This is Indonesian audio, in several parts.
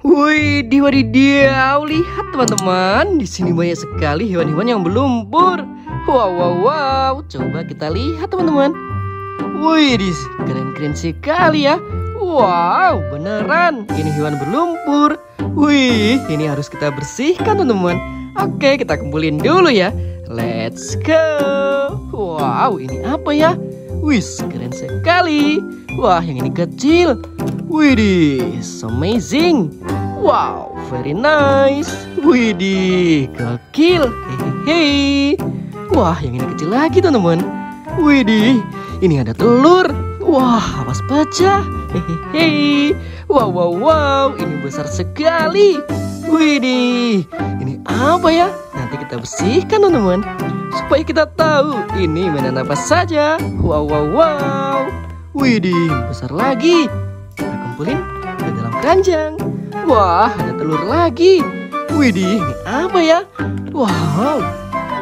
Wih, di wadidaw, lihat teman-teman, di sini banyak sekali hewan-hewan yang berlumpur. Wow, wow, wow, coba kita lihat teman-teman. Wih, keren-keren sekali ya. Wow, beneran, ini hewan berlumpur. Wih, ini harus kita bersihkan teman-teman. Oke, kita kumpulin dulu ya. Let's go. Wow, ini apa ya? Wih, keren sekali. Wah, yang ini kecil. Widih, amazing. Wow, very nice. Widih, gokil. Hehehe. Wah, yang ini kecil lagi teman-teman. Widih, ini ada telur. Wah, awas pecah. Hehehe. Wow, wow, wow, ini besar sekali. Widih, ini apa ya? Nanti kita bersihkan teman-teman. Supaya kita tahu ini mainan apa saja. Wow, wow, wow. Widih, besar lagi kumpulin ke dalam keranjang. Wah, ada telur lagi. Widih, ini apa ya? Wow,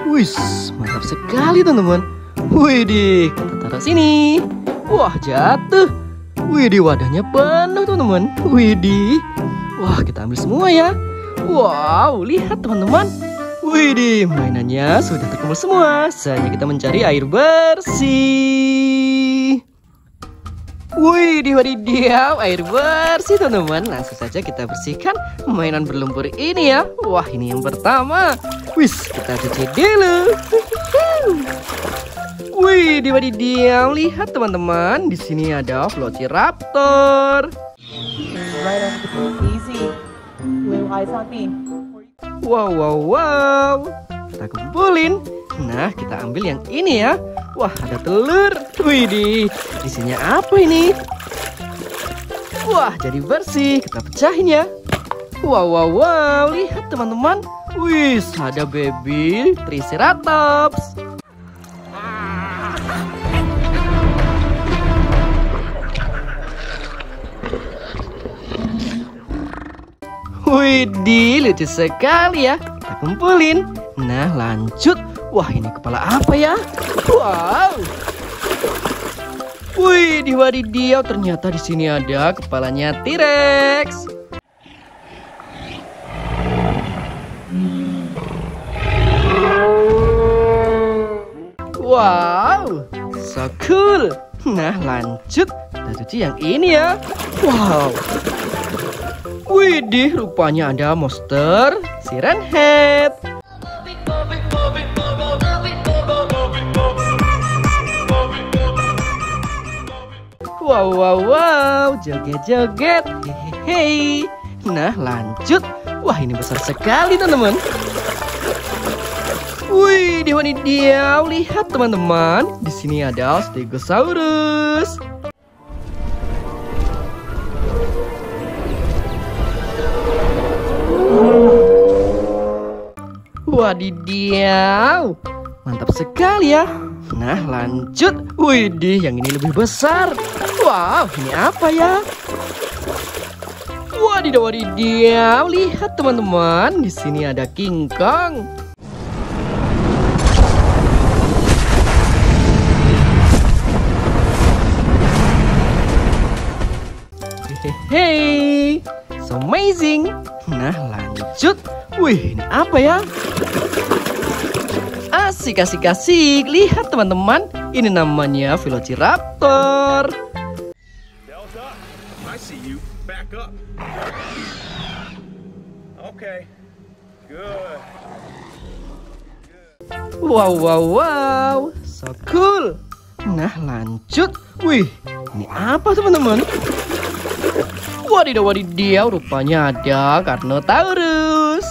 wis, mantap sekali teman-teman. Widih, kita taruh sini. Wah, jatuh. Widih, wadahnya penuh teman-teman. Widih, wah kita ambil semua ya. Wow, lihat teman-teman. Widih, mainannya sudah terkumpul semua. Saatnya kita mencari air bersih. Wih, di wadidaw, air bersih teman-teman. Langsung saja kita bersihkan mainan berlumpur ini ya. Wah, ini yang pertama. Wis, kita cuci dulu. Wih, di wadidaw, lihat teman-teman. Di sini ada Velociraptor. Wow, wow, wow. Kita kumpulin. Nah, kita ambil yang ini ya. Wah, ada telur. Widih, isinya apa ini? Wah, jadi bersih. Kita pecahin ya. Wow, wow, wow. Lihat teman-teman. Wih, ada baby Triceratops. Widih, lucu sekali ya. Kita kumpulin. Nah, lanjut. Wah, ini kepala apa ya? Wow. Wih, di wadidaw ternyata di sini ada kepalanya T-Rex. Wow, so cool. Nah, lanjut. Kita cuci yang ini ya. Wow. Widih, rupanya ada monster Siren Head. Wow, wow, wow, joget-joget. Hehehe. Nah, lanjut. Wah, ini besar sekali, teman-teman. Wih, di wadidaw, lihat teman-teman. Di sini ada Stegosaurus. Wadidaw, mantap sekali ya. Nah, lanjut. Widih, yang ini lebih besar. Wow, ini apa ya? Wadidaw, wadidaw. Lihat teman-teman, di sini ada King Kong. Hehehe, so amazing. Nah, lanjut. Wih, ini apa ya? Asik, asik, asik. Lihat teman-teman, ini namanya Velociraptor. Delta, I see you. Back up. Okay. Good. Wow, wow, wow. So cool. Nah, lanjut. Wih, ini apa teman-teman? Wadidaw, wadidaw. Rupanya ada Carnotaurus.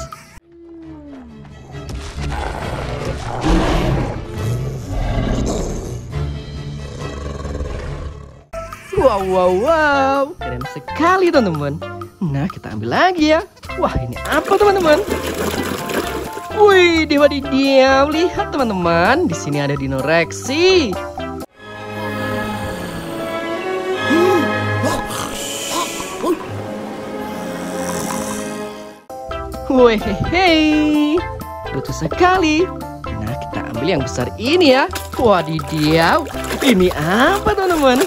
Wow, wow, wow. Keren sekali teman-teman. Nah, kita ambil lagi ya. Wah, ini apa teman-teman? Wih, dewa diam. Lihat teman-teman, di sini ada Dino Rexy. Wehehe, lucu sekali. Nah, kita ambil yang besar ini ya. Wadidaw, ini apa teman-teman?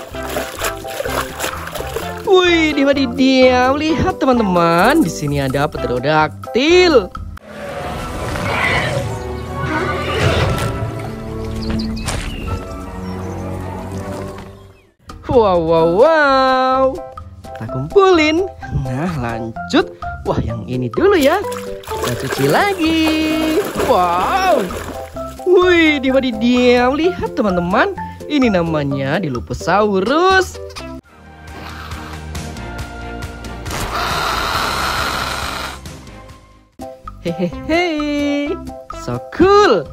Wih, di dia lihat teman-teman, di sini ada pterodaktil. Wow, wow, wow. Kita kumpulin. Nah, lanjut. Wah, yang ini dulu ya. Kita cuci lagi. Wow. Wih, di dia lihat teman-teman. Ini namanya Dilophosaurus. Hehehe, so cool.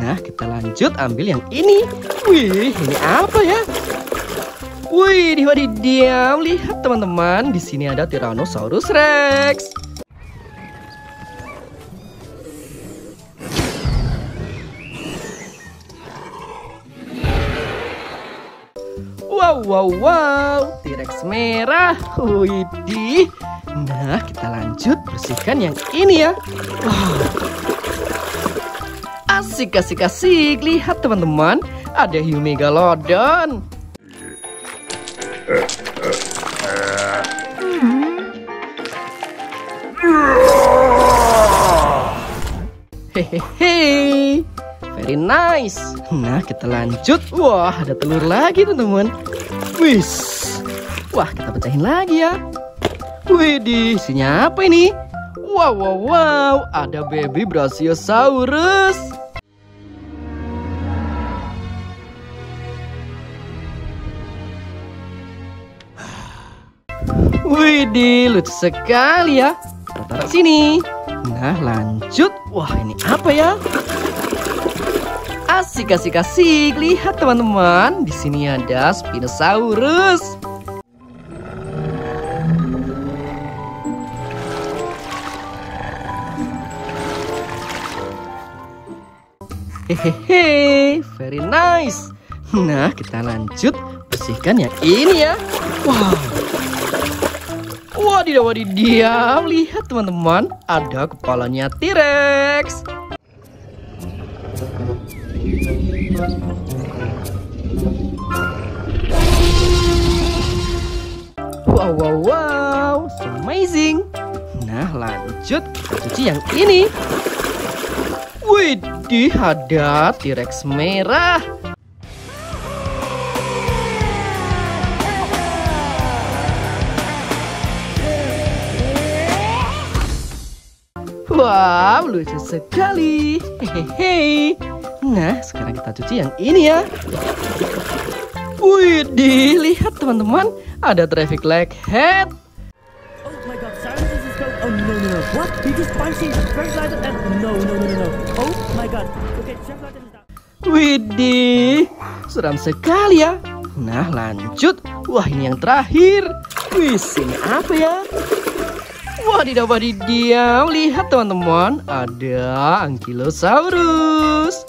Nah, kita lanjut ambil yang ini. Wih, ini apa ya? Wih, di diam. Lihat teman-teman, di sini ada Tyrannosaurus Rex. Wow, wow, wow, T-Rex merah. Wih, di. Nah, kita lanjut bersihkan yang ini ya. Wow. Asik, asik, asik. Lihat teman-teman, ada hiu megalodon. Hehehe, very nice. Nah, kita lanjut. Wah, ada telur lagi teman-teman. Wis. Wah, kita pecahin lagi ya. Widih, isinya apa ini? Wow, wow, wow, ada baby Brachiosaurus. Widih, lucu sekali ya. Taruh sini. Nah, lanjut. Wah, ini apa ya? Asik, asik, asik. Lihat teman-teman, di sini ada Spinosaurus. Hehehe, very nice. Nah, kita lanjut bersihkan yang ini ya. Wow. Wadidaw wadidaw, lihat teman-teman, ada kepalanya T-Rex. Wow, wow, wow, so amazing. Nah, lanjut kita cuci yang ini. Widih, ada T-Rex merah. Wow, lucu sekali. Hehehe. Nah, sekarang kita cuci yang ini ya. Widih, lihat teman-teman, ada traffic light head. Oh my god, Cyrus is going. Oh no no no! What? He just punched him, paralyzed and no no no no no! Oh my god! Okay, Chef Latin is down. Widih, seram sekali ya. Nah, lanjut. Wah, ini yang terakhir. Wih, ini apa ya? Wadidaw wadidaw, lihat teman-teman, ada Ankylosaurus.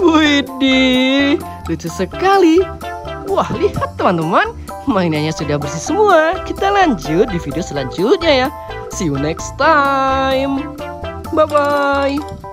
Widih, lucu sekali. Wah, lihat teman-teman, mainannya sudah bersih semua. Kita lanjut di video selanjutnya ya. See you next time. Bye-bye.